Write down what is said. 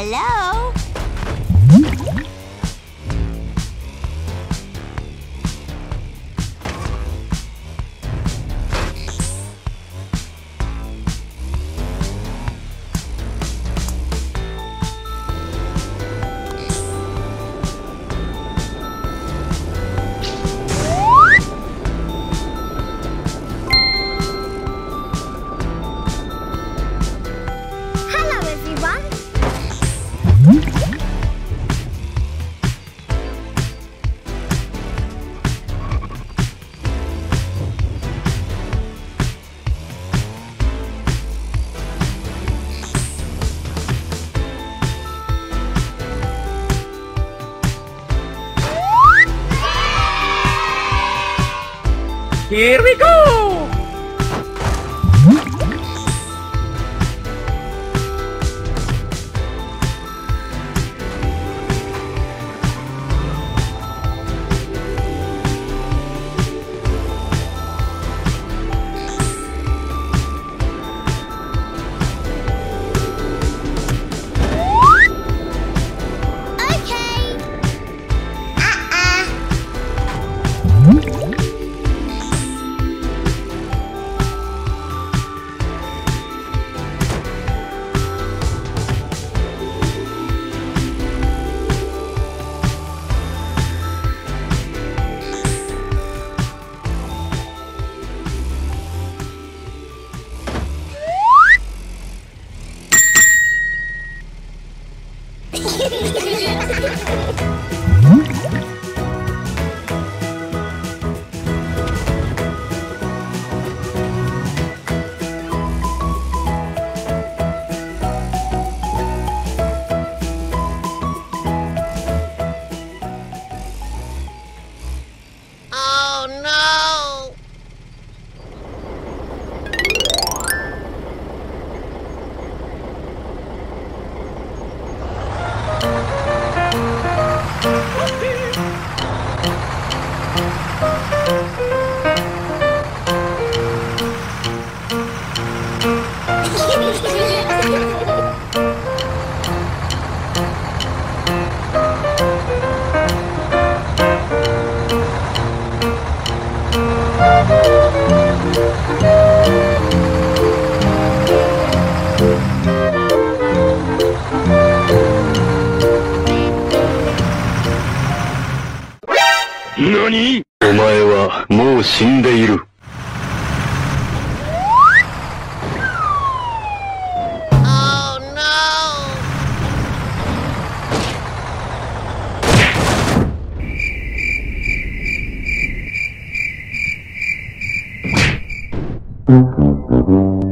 Hello? Here we go! Hehehehe お前はもう死んでいる。Mm-hmm.